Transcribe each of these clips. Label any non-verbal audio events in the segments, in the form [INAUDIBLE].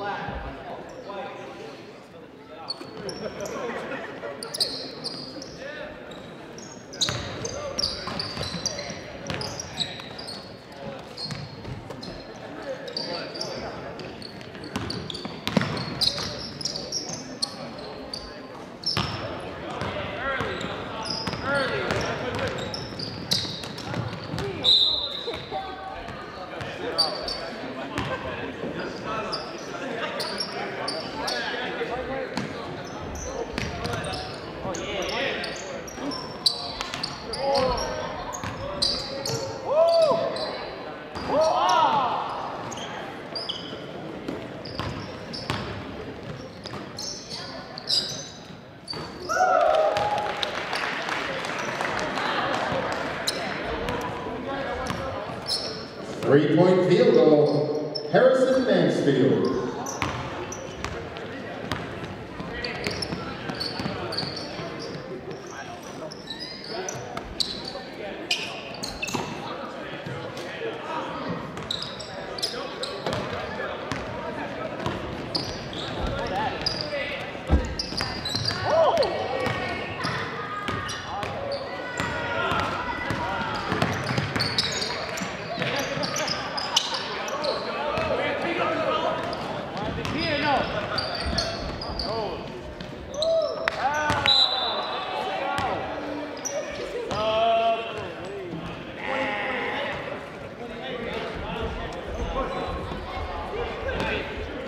flag. Three-point field goal, Harrison Mansfield.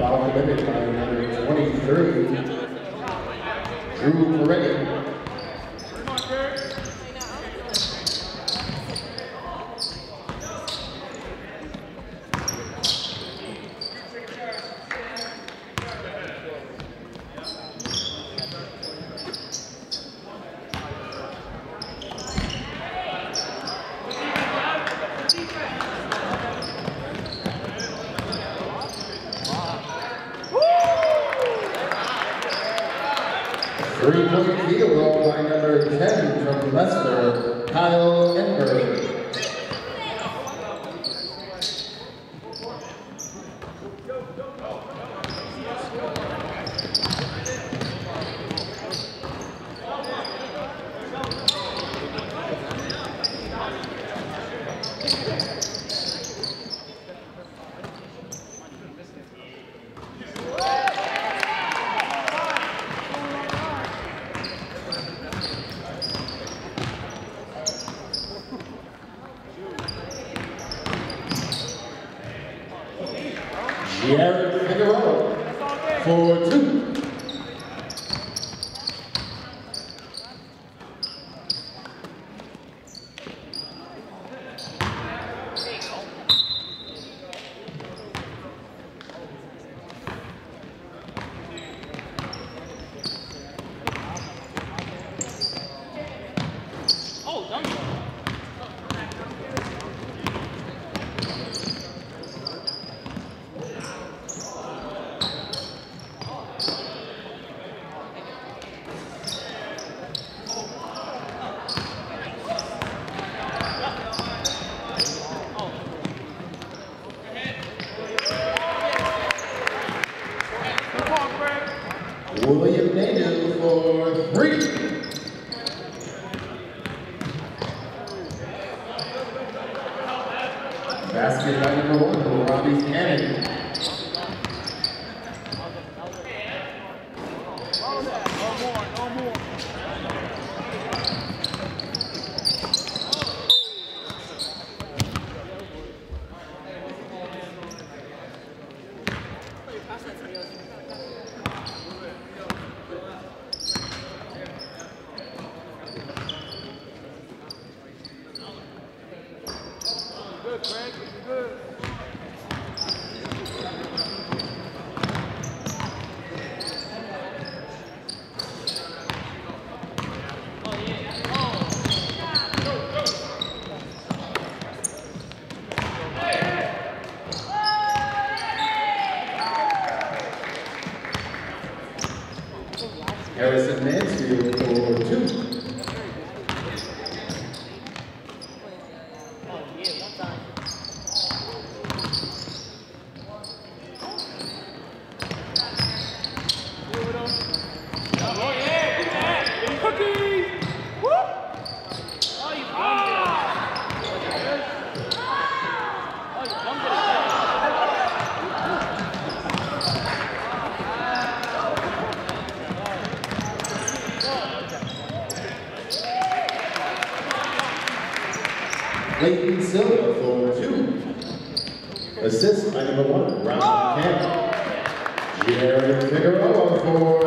Foul committed by number 23, Drew Peretti. Klaytin Silva for two. Assist by number one, Rob Cannon. Jared Figueroa for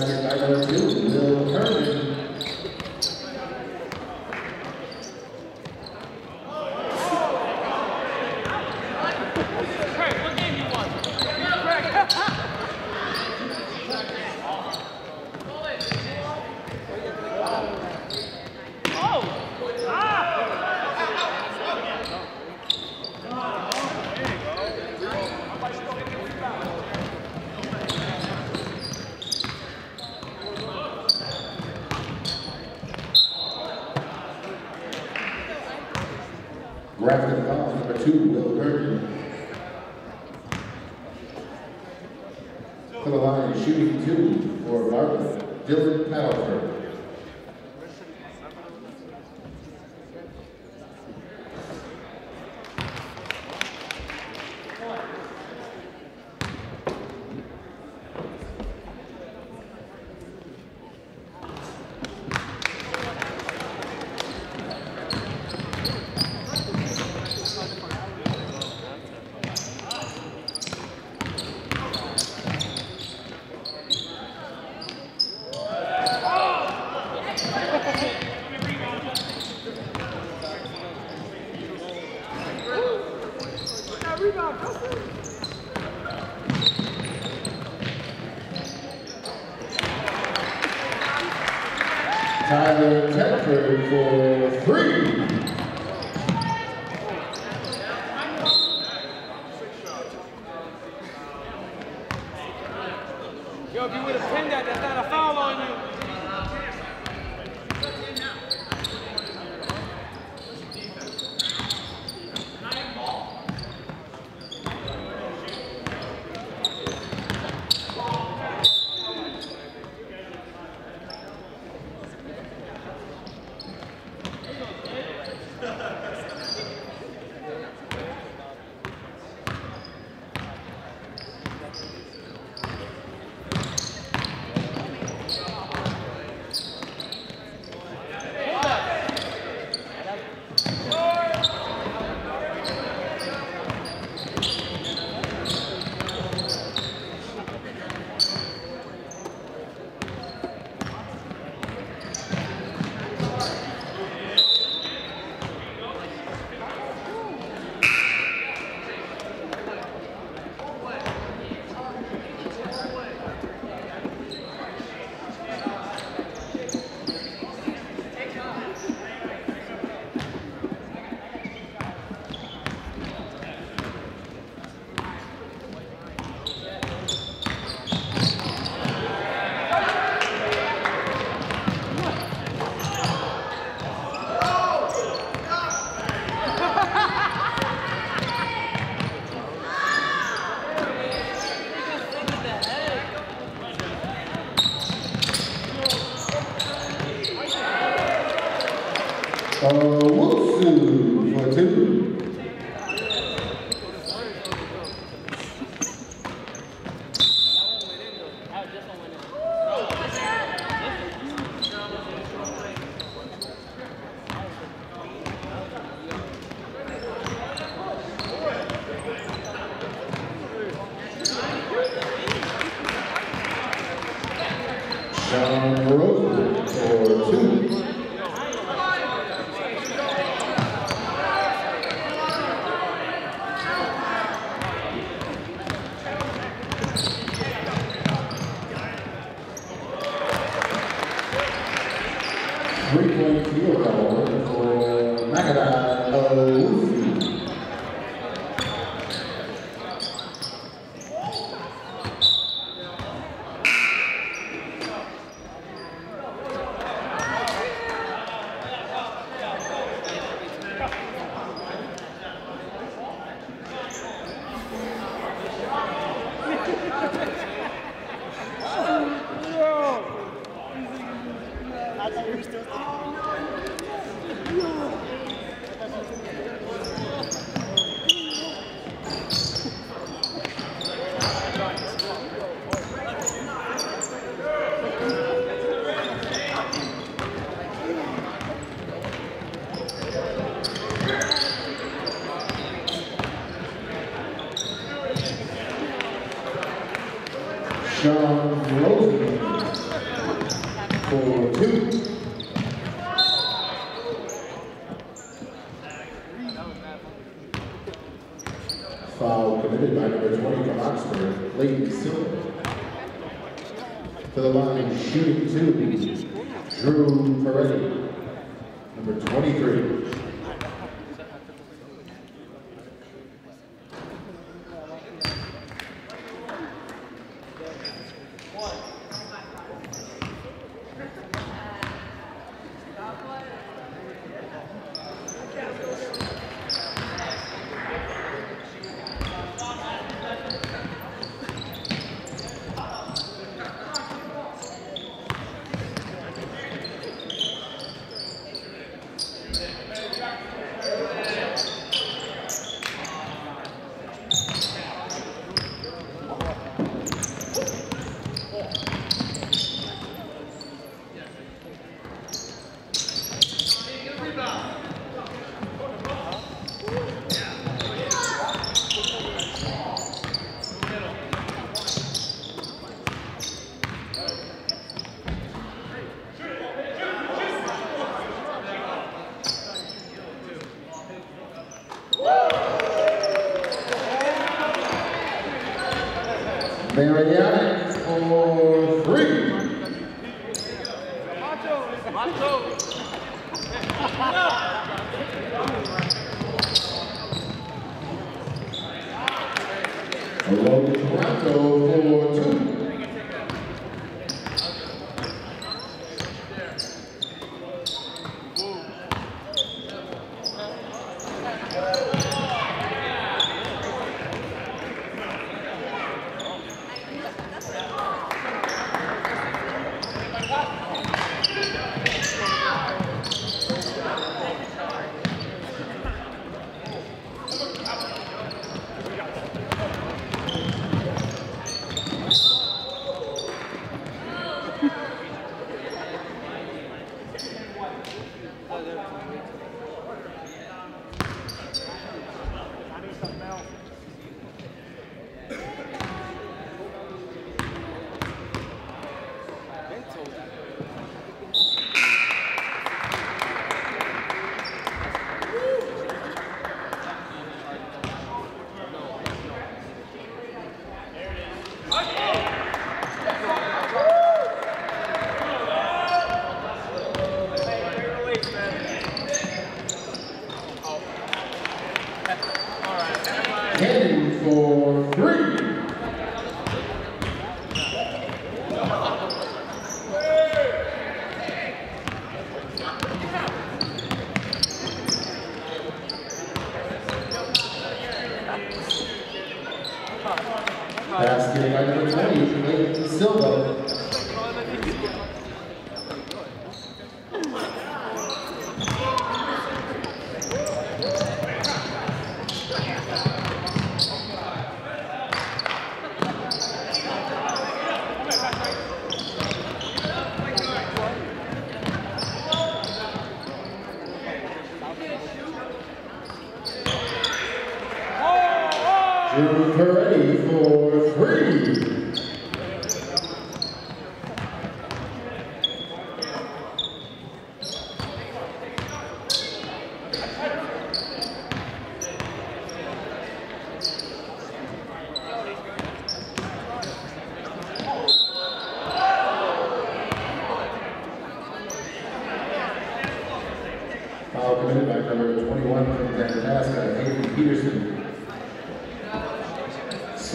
Basket Graphic foul number two, Will Herndon. To the line, shooting two for Bartlett, Dylan Paddleford. Three-point field goal for McAddai Owusu.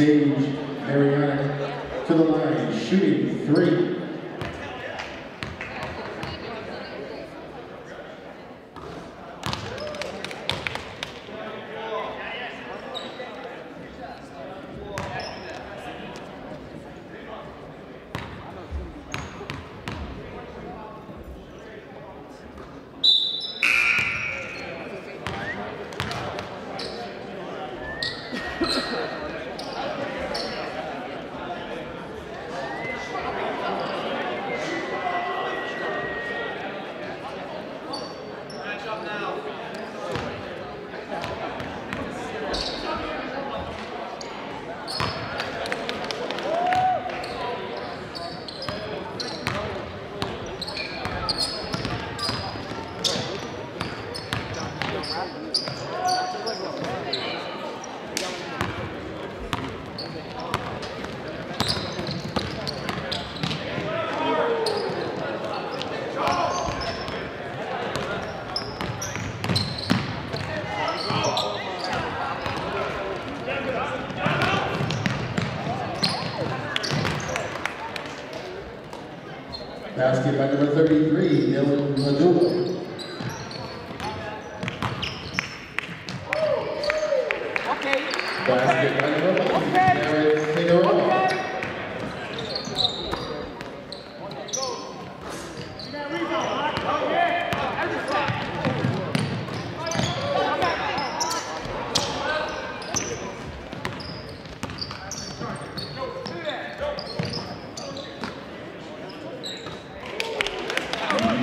Maryyanek to the line, shooting three.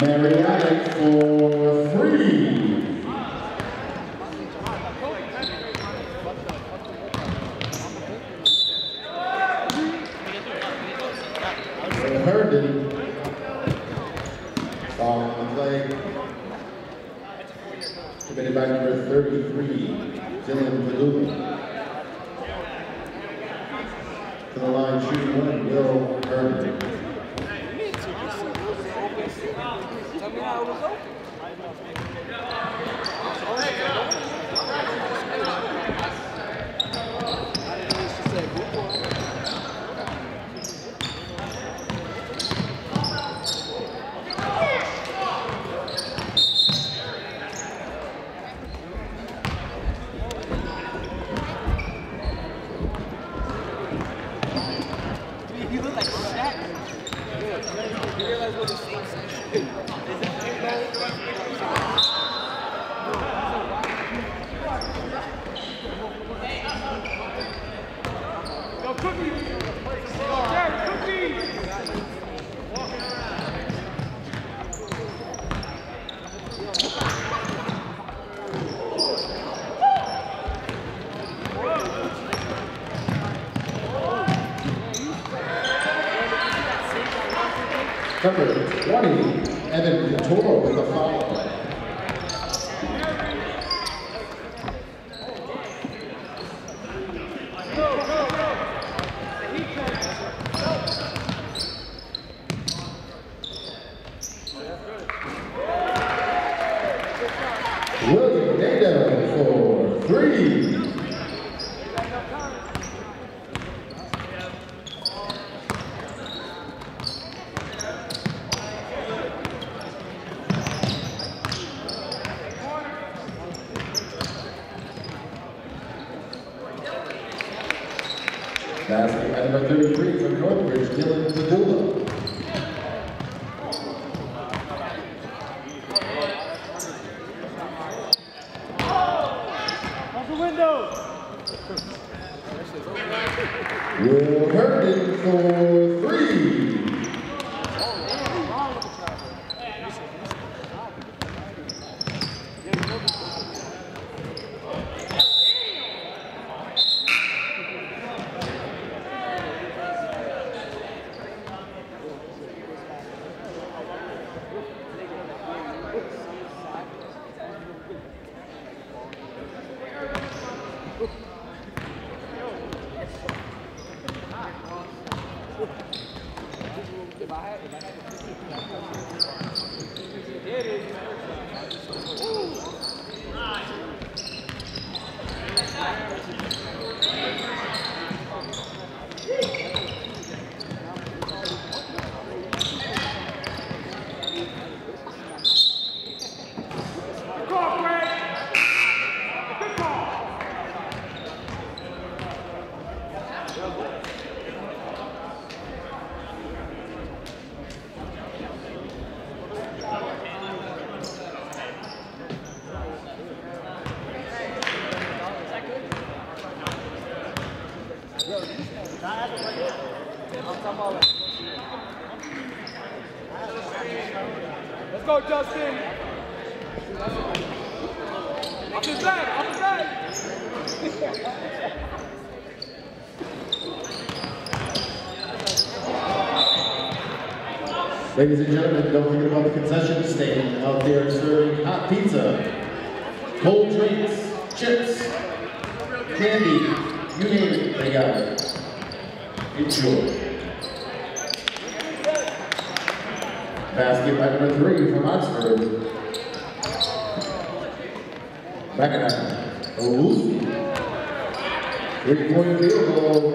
Maryyanek Ladies and gentlemen, don't forget about the concession stand out there serving hot pizza, cold drinks, chips, candy, you name it, they got it. Enjoy. Basket by number three from Oxford. Back it up. Three-point field goal.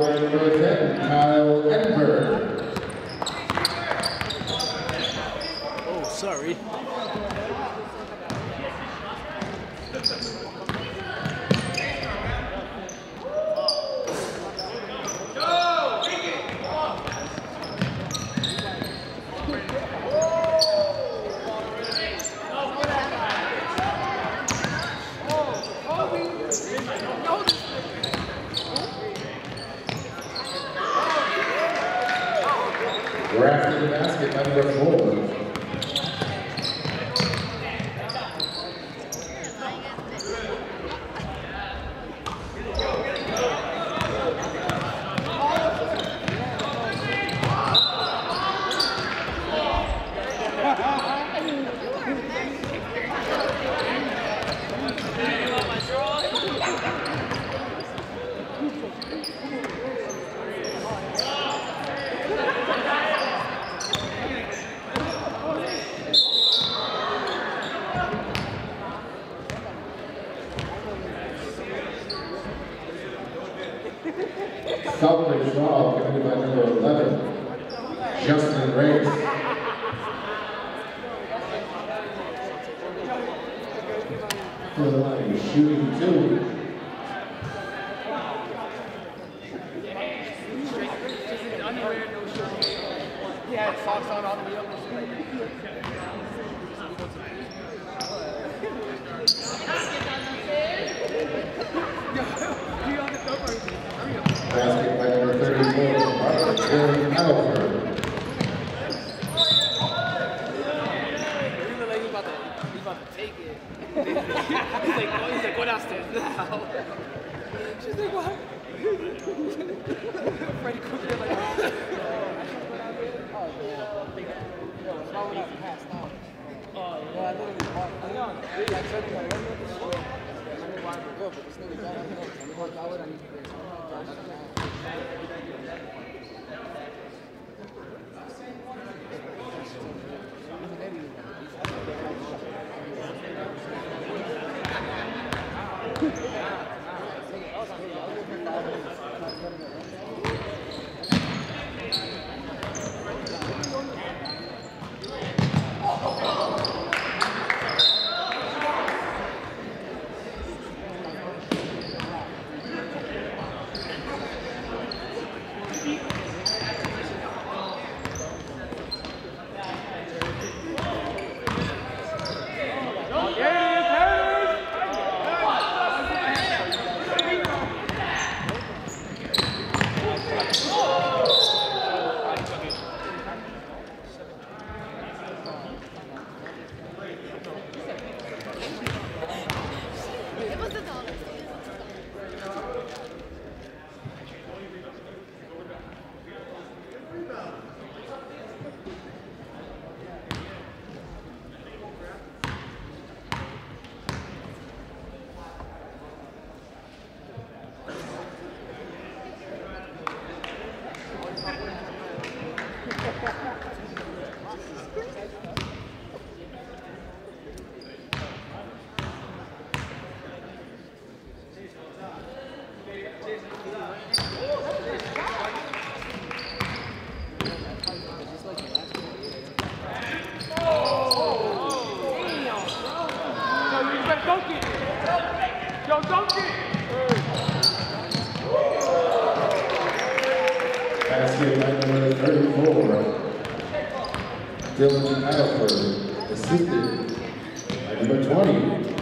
Number 20.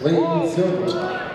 Klaytin Silva.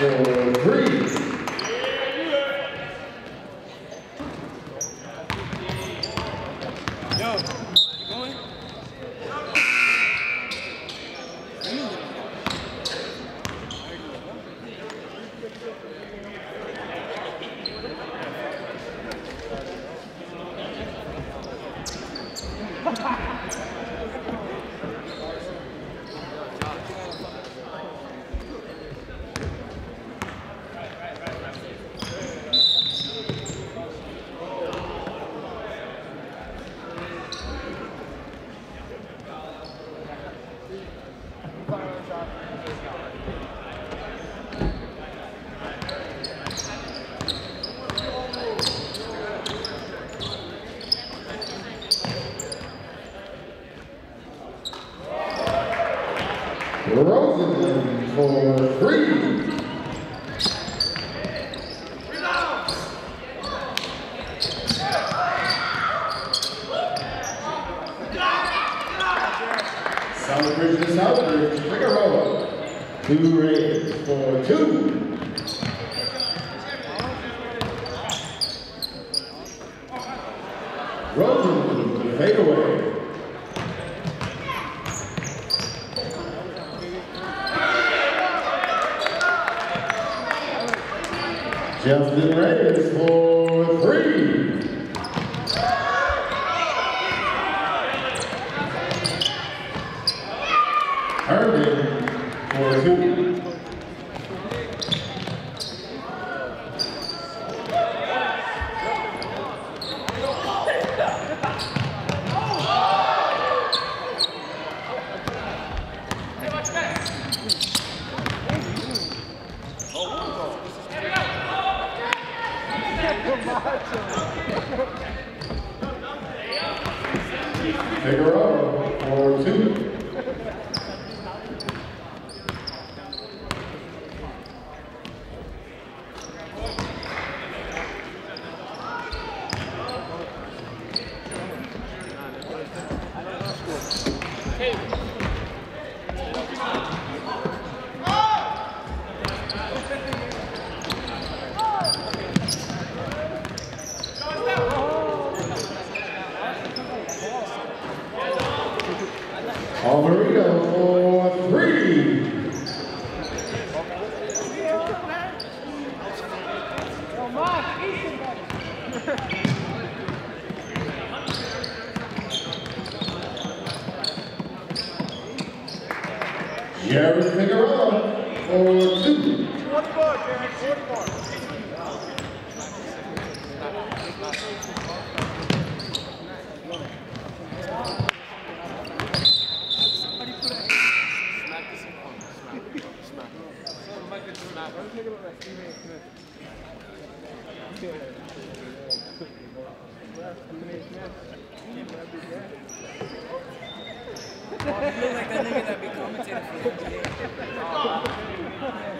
For three.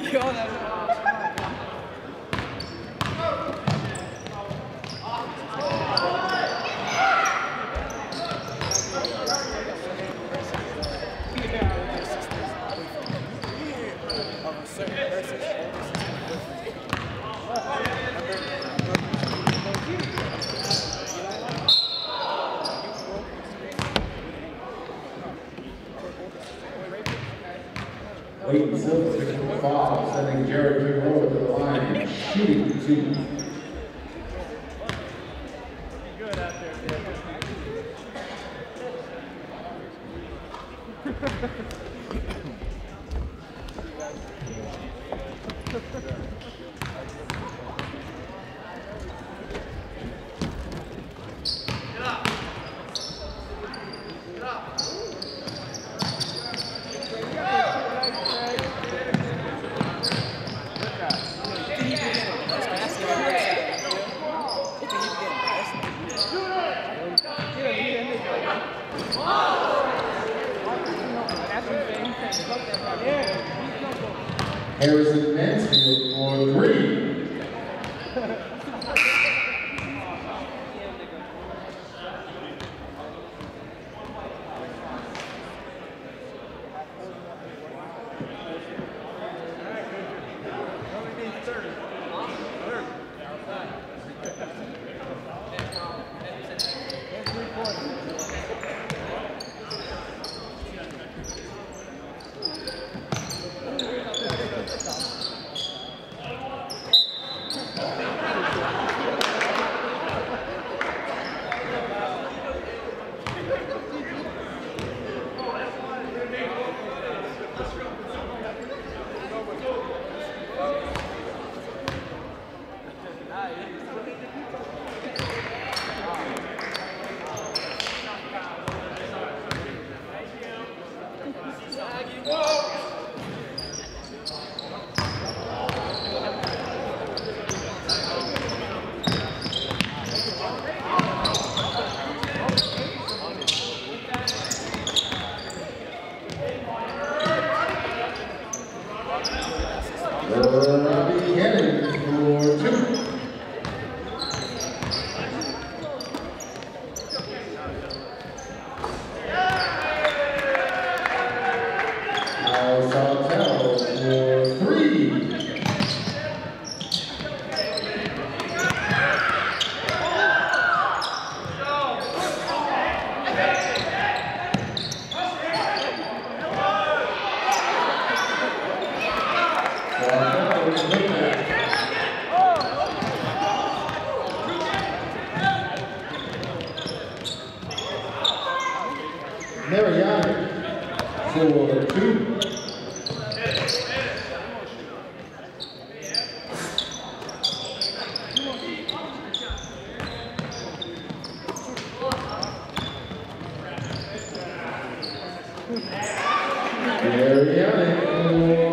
嫌だな。Shooting two. Maryyanek for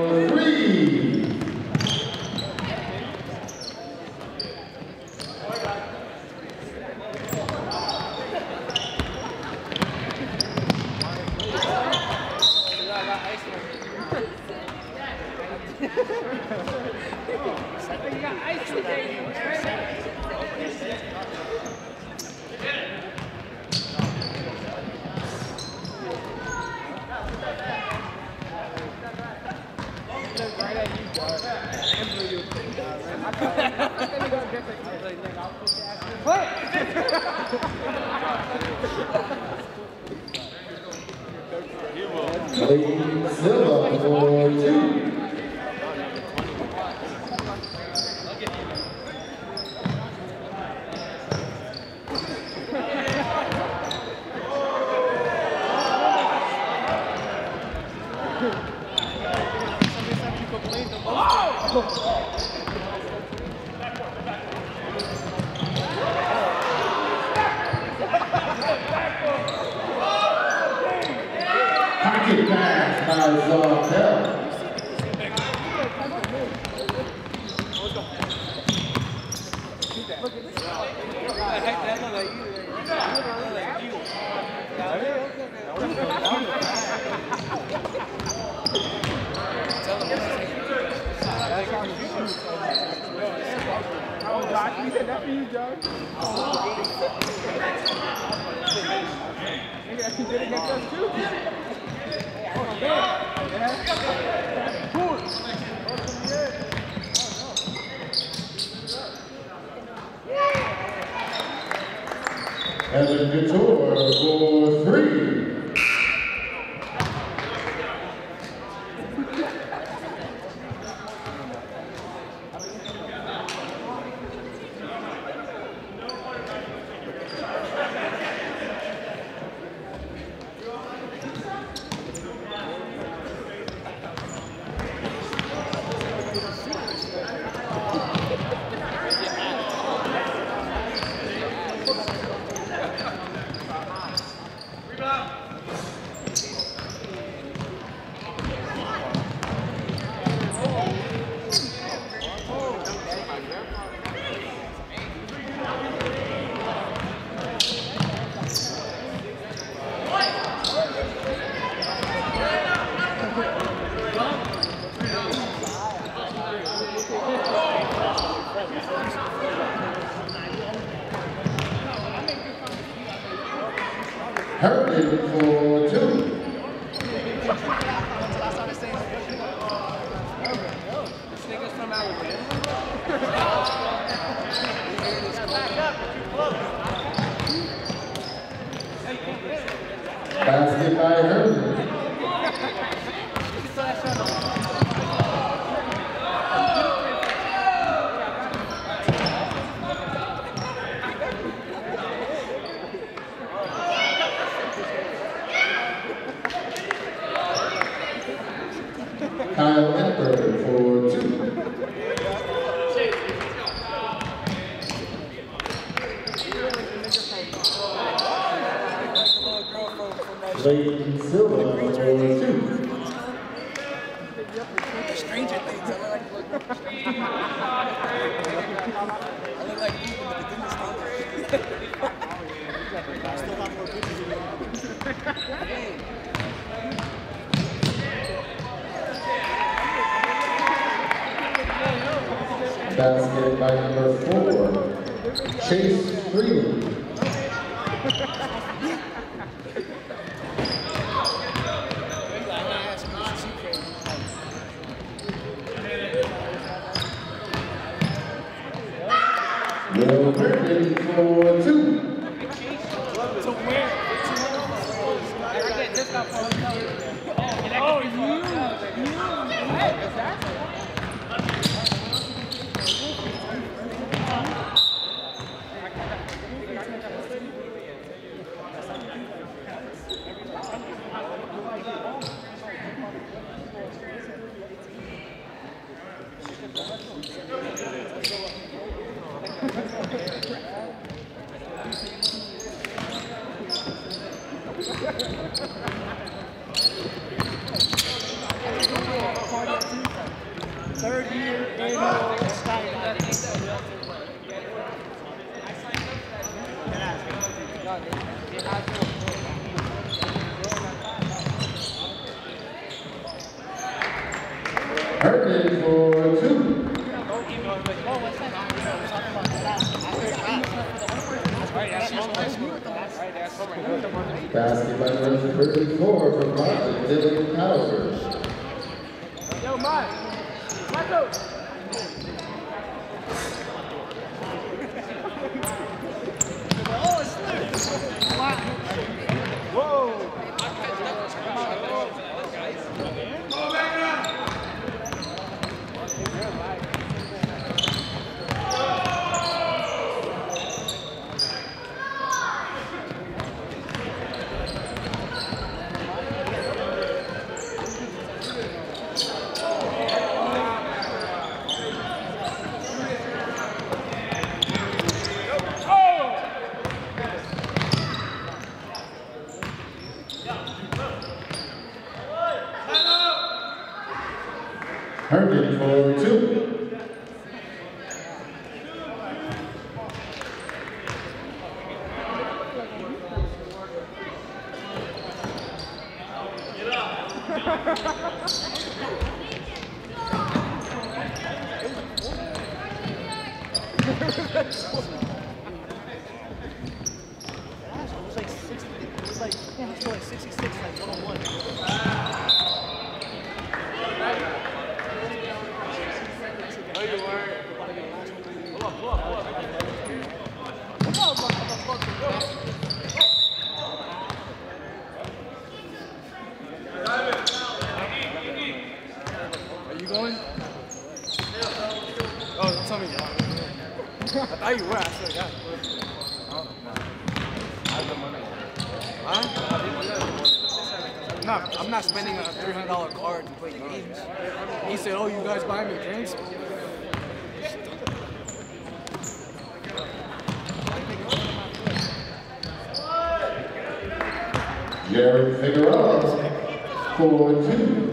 Evan Couture for three. Kyle Enberg for two. Chase Freeland. [LAUGHS] Hurricane for two. Basket by number 34 from Boston, Dylan Powers. Yo, Mike. Let's go. Jared Figueroa, four two.